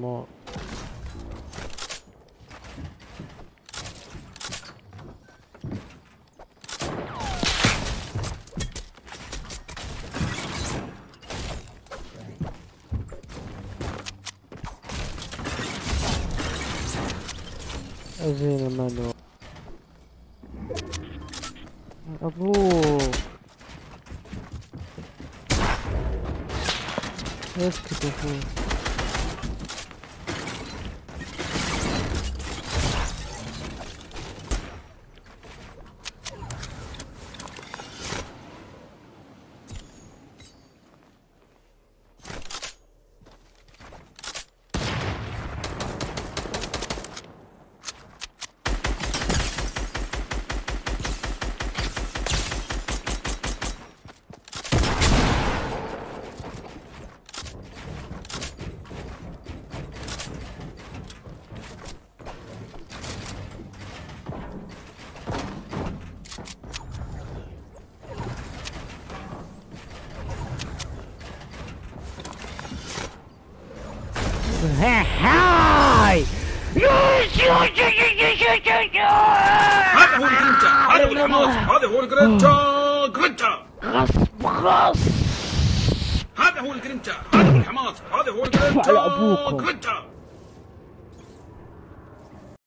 more. As in a manual. Abu. Let's get the food. هاي هذا هو الجرينتا هذا هو الحماس هذا هو الجرينتا جرينتا غصب غصب هذا هو الجرينتا هذا هو الحماس هذا هو الجرينتا. جرينتا